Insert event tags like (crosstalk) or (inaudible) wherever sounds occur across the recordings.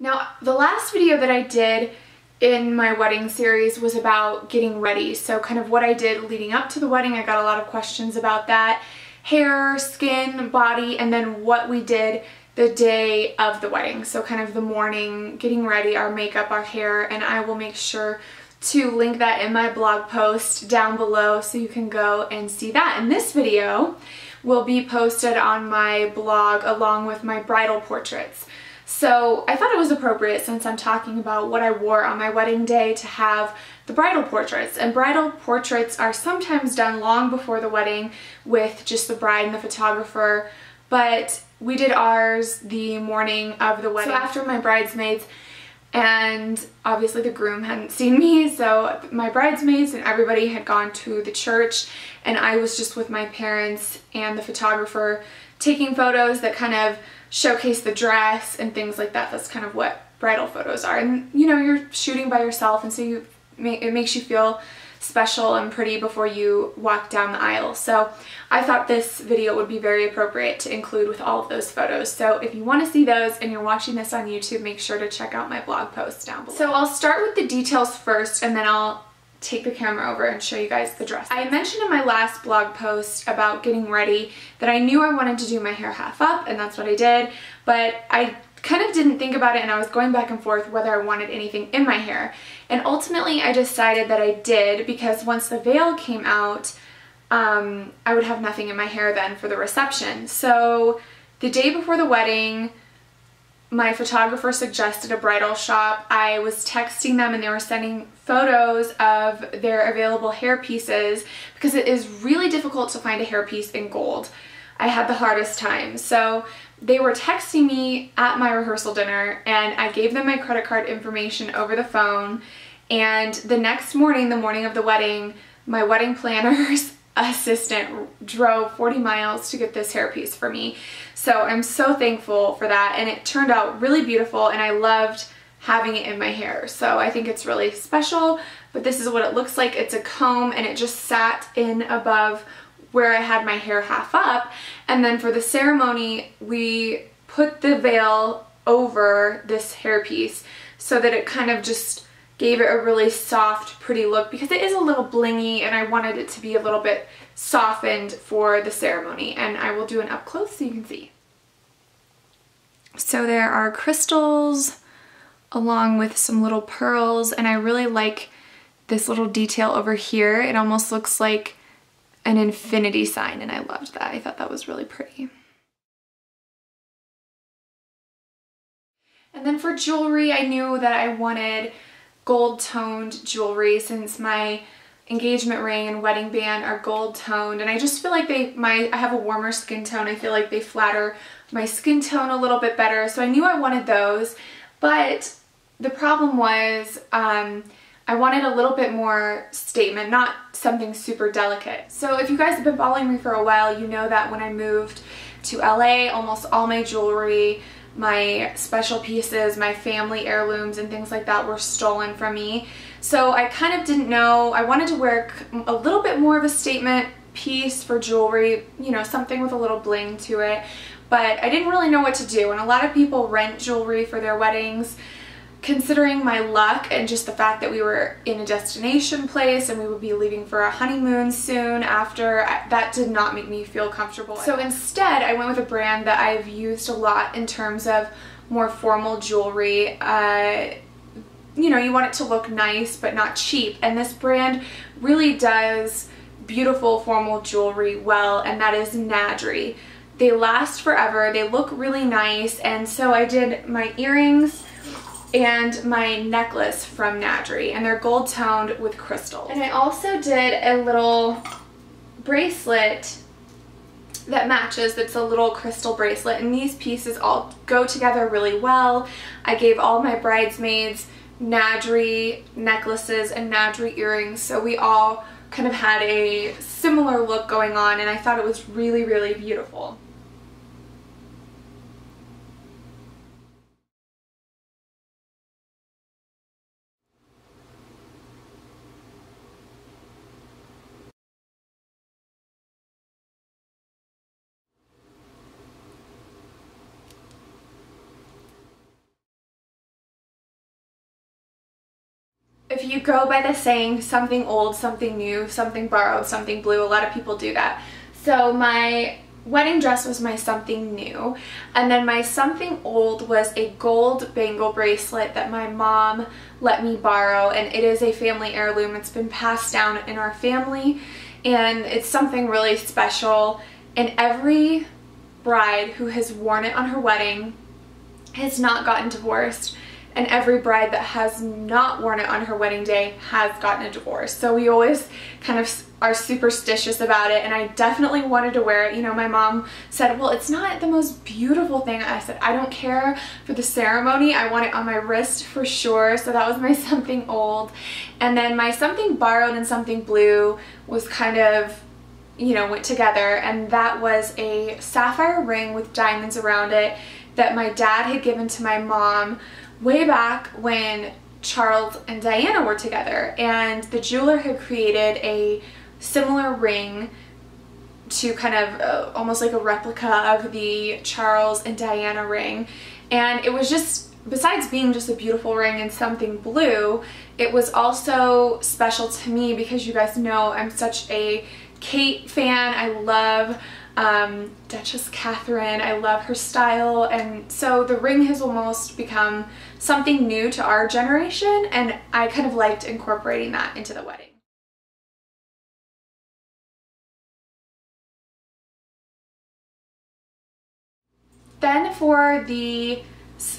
Now, the last video that I did in my wedding series was about getting ready. So kind of what I did leading up to the wedding. I got a lot of questions about that. Hair, skin, body, and then what we did the day of the wedding. So kind of the morning, getting ready, our makeup, our hair, and I will make sure to link that in my blog post down below so you can go and see that. And this video will be posted on my blog along with my bridal portraits. So I thought it was appropriate since I'm talking about what I wore on my wedding day to have the bridal portraits. And bridal portraits are sometimes done long before the wedding with just the bride and the photographer, but we did ours the morning of the wedding. So after my bridesmaids and obviously the groom hadn't seen me so my bridesmaids and everybody had gone to the church and I was just with my parents and the photographer taking photos that kind of showcase the dress and things like that. That's kind of what bridal photos are. And you know, you're shooting by yourself and so you it makes you feel special and pretty before you walk down the aisle. So I thought this video would be very appropriate to include with all of those photos. So if you want to see those and you're watching this on YouTube, make sure to check out my blog post down below. So I'll start with the details first and then I'll take the camera over and show you guys the dress. I mentioned in my last blog post about getting ready that I knew I wanted to do my hair half up and that's what I did, but I kind of didn't think about it and I was going back and forth whether I wanted anything in my hair. And ultimately I decided that I did because once the veil came out, um, I would have nothing in my hair then for the reception. So the day before the wedding, my photographer suggested a bridal shop. I was texting them and they were sending photos of their available hair pieces because it is really difficult to find a hair piece in gold. I had the hardest time. So they were texting me at my rehearsal dinner and I gave them my credit card information over the phone and the next morning, the morning of the wedding, my wedding (laughs) planner's assistant drove 40 miles to get this hairpiece for me. So I'm so thankful for that and it turned out really beautiful and I loved having it in my hair. So I think it's really special, but this is what it looks like. It's a comb and it just sat in above where I had my hair half up. And then for the ceremony, we put the veil over this hairpiece so that it kind of just gave it a really soft, pretty look because it is a little blingy and I wanted it to be a little bit softened for the ceremony. And I will do an up close so you can see. So there are crystals along with some little pearls and I really like this little detail over here. It almost looks like an infinity sign and I loved that. I thought that was really pretty. And then for jewelry, I knew that I wanted gold toned jewelry since my engagement ring and wedding band are gold toned and I just feel like they my I have a warmer skin tone I feel like they flatter my skin tone a little bit better so I knew I wanted those but the problem was um, I wanted a little bit more statement, not something super delicate. So if you guys have been following me for a while, you know that when I moved to LA, almost all my jewelry, my special pieces, my family heirlooms and things like that were stolen from me. So I kind of didn't know, I wanted to wear a little bit more of a statement piece for jewelry, you know, something with a little bling to it, but I didn't really know what to do and a lot of people rent jewelry for their weddings considering my luck and just the fact that we were in a destination place and we would be leaving for a honeymoon soon after, that did not make me feel comfortable. So instead, I went with a brand that I've used a lot in terms of more formal jewelry. Uh, you know, you want it to look nice but not cheap. And this brand really does beautiful formal jewelry well, and that is Nadri. They last forever, they look really nice, and so I did my earrings, and my necklace from Nadri and they're gold toned with crystals. And I also did a little bracelet that matches that's a little crystal bracelet and these pieces all go together really well. I gave all my bridesmaids Nadri necklaces and Nadri earrings so we all kind of had a similar look going on and I thought it was really really beautiful. If you go by the saying something old, something new, something borrowed, something blue, a lot of people do that. So my wedding dress was my something new and then my something old was a gold bangle bracelet that my mom let me borrow and it is a family heirloom. It's been passed down in our family and it's something really special and every bride who has worn it on her wedding has not gotten divorced and every bride that has not worn it on her wedding day has gotten a divorce. So we always kind of are superstitious about it and I definitely wanted to wear it. You know, my mom said, well, it's not the most beautiful thing. I said, I don't care for the ceremony. I want it on my wrist for sure. So that was (laughs) my something old. And then my something borrowed and something blue was kind of you know, went together and that was a sapphire ring with diamonds around it that my dad had given to my mom way back when Charles and Diana were together and the jeweler had created a similar ring to kind of uh, almost like a replica of the Charles and Diana ring. And it was just besides being just a beautiful ring and something blue it was also special to me because you guys know I'm such a Kate fan. I love um, Duchess Catherine. I love her style and so the ring has almost become something new to our generation and I kind of liked incorporating that into the wedding. Then for the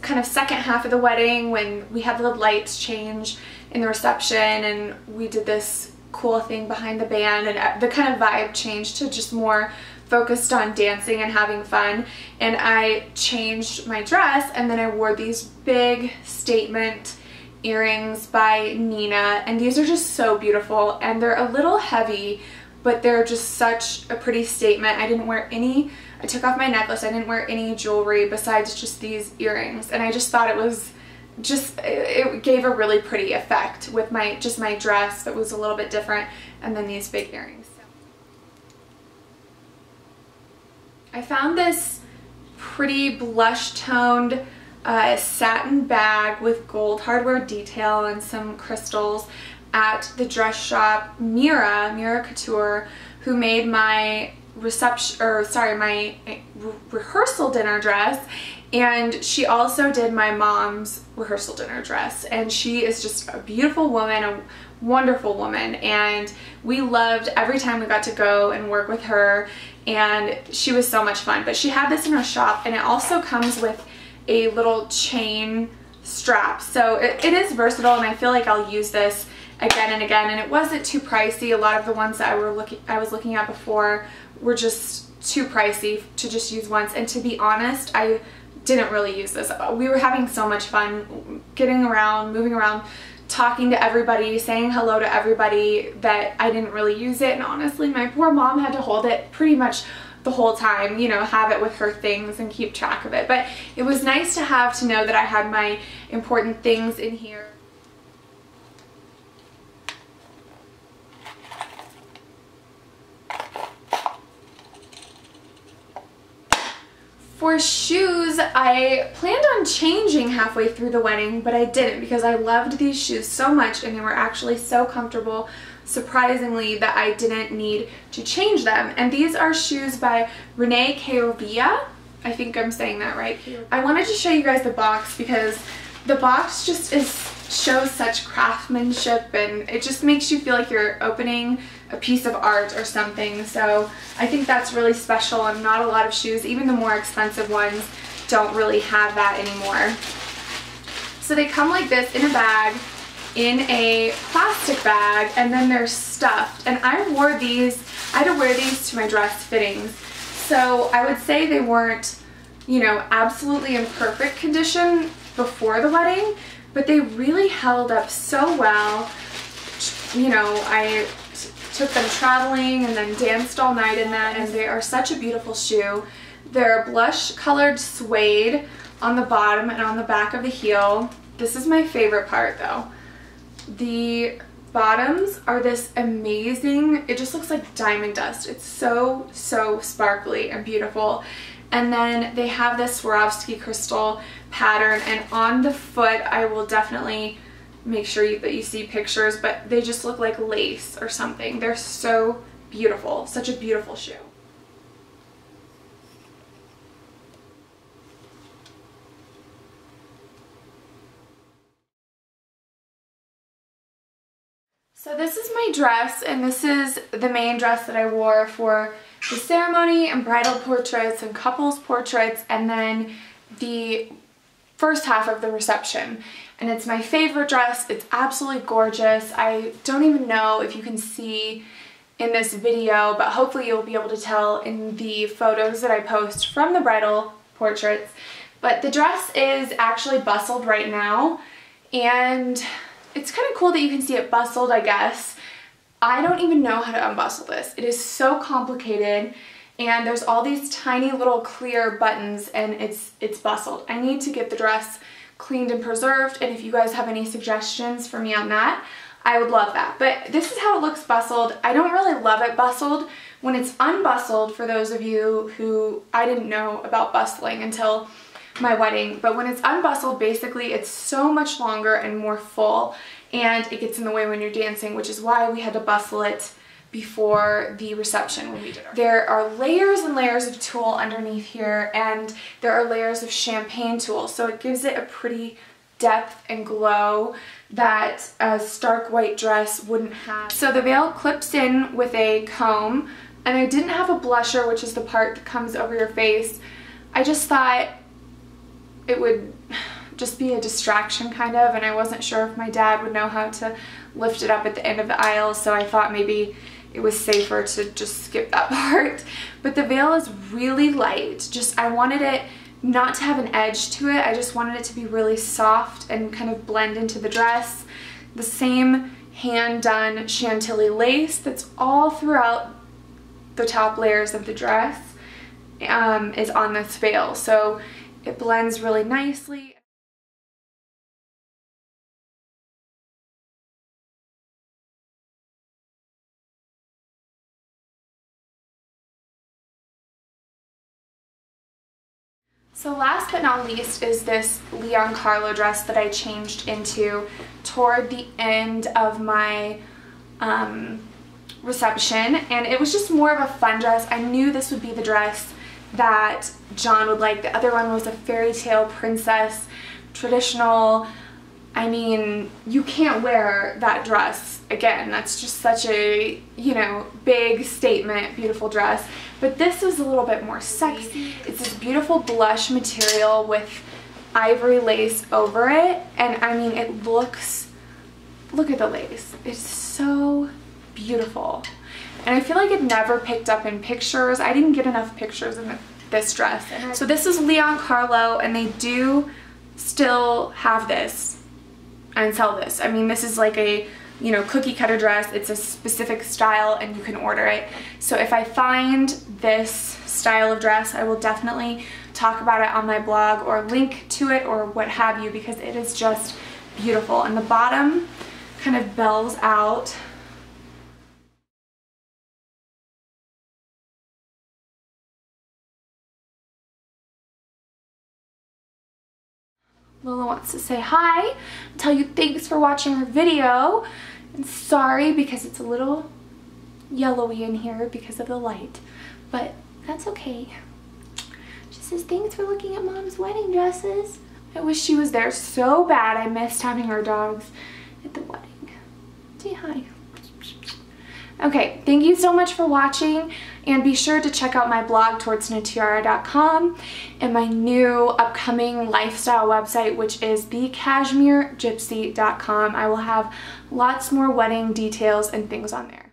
kind of second half of the wedding when we had the lights change in the reception and we did this cool thing behind the band and the kind of vibe changed to just more focused on dancing and having fun and I changed my dress and then I wore these big statement earrings by Nina and these are just so beautiful and they're a little heavy but they're just such a pretty statement. I didn't wear any, I took off my necklace, I didn't wear any jewelry besides just these earrings and I just thought it was just it gave a really pretty effect with my just my dress that was a little bit different and then these big earrings. I found this pretty blush toned uh, satin bag with gold hardware detail and some crystals at the dress shop Mira, Mira Couture, who made my reception, or sorry, my eh, re rehearsal dinner dress. And she also did my mom's rehearsal dinner dress. And she is just a beautiful woman, a wonderful woman. And we loved every time we got to go and work with her and she was so much fun. But she had this in her shop and it also comes with a little chain strap. So it, it is versatile and I feel like I'll use this again and again and it wasn't too pricey. A lot of the ones that I were looking I was looking at before were just too pricey to just use once and to be honest I didn't really use this. We were having so much fun getting around, moving around, talking to everybody, saying hello to everybody that I didn't really use it. And honestly, my poor mom had to hold it pretty much the whole time, you know, have it with her things and keep track of it. But it was nice to have to know that I had my important things in here. For shoes, I planned on changing halfway through the wedding, but I didn't because I loved these shoes so much and they were actually so comfortable, surprisingly, that I didn't need to change them. And these are shoes by Renee Caovilla. I think I'm saying that right. I wanted to show you guys the box because the box just is shows such craftsmanship and it just makes you feel like you're opening a piece of art or something. So I think that's really special and not a lot of shoes, even the more expensive ones, don't really have that anymore. So they come like this in a bag, in a plastic bag, and then they're stuffed. And I wore these, I had to wear these to my dress fittings. So I would say they weren't, you know, absolutely in perfect condition before the wedding, but they really held up so well. You know, I took them traveling and then danced all night in them and they are such a beautiful shoe. They're a blush colored suede on the bottom and on the back of the heel. This is my favorite part though. The bottoms are this amazing, it just looks like diamond dust. It's so, so sparkly and beautiful. And then they have this Swarovski crystal pattern and on the foot I will definitely make sure you, that you see pictures, but they just look like lace or something. They're so beautiful. Such a beautiful shoe. So this is my dress and this is the main dress that I wore for the ceremony and bridal portraits and couples portraits and then the first half of the reception. And it's my favorite dress. It's absolutely gorgeous. I don't even know if you can see in this video, but hopefully you'll be able to tell in the photos that I post from the bridal portraits. But the dress is actually bustled right now and it's kind of cool that you can see it bustled, I guess. I don't even know how to unbustle this. It is so complicated and there's all these tiny little clear buttons and it's it's bustled. I need to get the dress cleaned and preserved and if you guys have any suggestions for me on that, I would love that. But this is how it looks bustled. I don't really love it bustled. When it's unbustled, for those of you who I didn't know about bustling until my wedding, but when it's unbustled, basically it's so much longer and more full and it gets in the way when you're dancing, which is why we had to bustle it before the reception when we did There are layers and layers of tulle underneath here and there are layers of champagne tulle so it gives it a pretty depth and glow that a stark white dress wouldn't have. So the veil clips in with a comb and I didn't have a blusher which is the part that comes over your face. I just thought it would just be a distraction kind of and I wasn't sure if my dad would know how to lift it up at the end of the aisle so I thought maybe it was safer to just skip that (laughs) part. But the veil is really light. Just I wanted it not to have an edge to it. I just wanted it to be really soft and kind of blend into the dress. The same hand done Chantilly lace that's all throughout the top layers of the dress um, is on this veil. So it blends really nicely. So last but not least is this Lian Carlo dress that I changed into toward the end of my um, reception and it was just more of a fun dress. I knew this would be the dress that John would like. The other one was a fairy tale princess, traditional. I mean, you can't wear that dress again. That's just such a, you know, big statement, beautiful dress. But this is a little bit more sexy. It's this beautiful blush material with ivory lace over it. And I mean, it looks, look at the lace. It's so beautiful. And I feel like it never picked up in pictures. I didn't get enough pictures in this dress. So this is Lian Carlo and they do still have this and sell this. I mean, this is like a, you know, cookie cutter dress. It's a specific style and you can order it. So if I find this style of dress, I will definitely talk about it on my blog or link to it or what have you because it is just beautiful. And the bottom kind of bells out Lola wants to say hi, tell you thanks for watching her video, and sorry because it's a little yellowy in here because of the light, but that's okay. She says, thanks for looking at mom's wedding dresses. I wish she was there so bad. I missed having our dogs at the wedding. Say hi. Okay, thank you so much for watching and be sure to check out my blog towardsnatiara.com and my new upcoming lifestyle website which is thecashmeregypsy.com. I will have lots more wedding details and things on there.